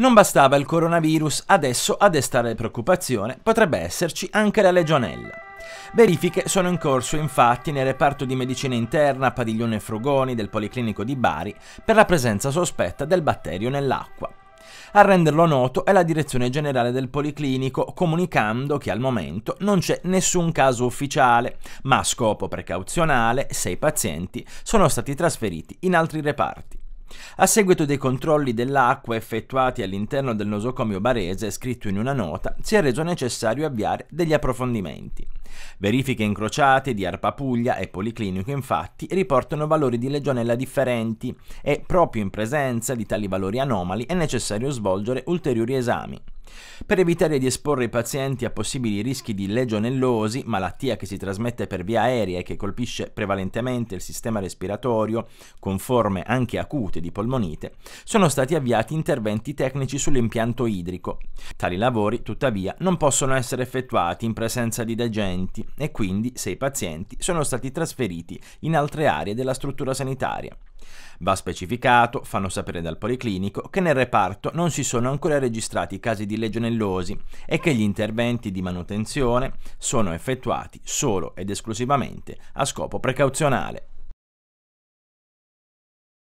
Non bastava il coronavirus, adesso a destare preoccupazione potrebbe esserci anche la legionella. Verifiche sono in corso infatti nel reparto di medicina interna Padiglione Frugoni del Policlinico di Bari per la presenza sospetta del batterio nell'acqua. A renderlo noto è la direzione generale del Policlinico, comunicando che al momento non c'è nessun caso ufficiale, ma a scopo precauzionale sei pazienti sono stati trasferiti in altri reparti. A seguito dei controlli dell'acqua effettuati all'interno del nosocomio barese, scritto in una nota, si è reso necessario avviare degli approfondimenti. Verifiche incrociate di Arpa Puglia e Policlinico infatti riportano valori di legionella differenti e proprio in presenza di tali valori anomali è necessario svolgere ulteriori esami. Per evitare di esporre i pazienti a possibili rischi di legionellosi, malattia che si trasmette per via aerea e che colpisce prevalentemente il sistema respiratorio, con forme anche acute di polmonite, sono stati avviati interventi tecnici sull'impianto idrico. Tali lavori, tuttavia, non possono essere effettuati in presenza di degenti e quindi sei pazienti sono stati trasferiti in altre aree della struttura sanitaria. Va specificato, fanno sapere dal Policlinico, che nel reparto non si sono ancora registrati casi di legionellosi e che gli interventi di manutenzione sono effettuati solo ed esclusivamente a scopo precauzionale.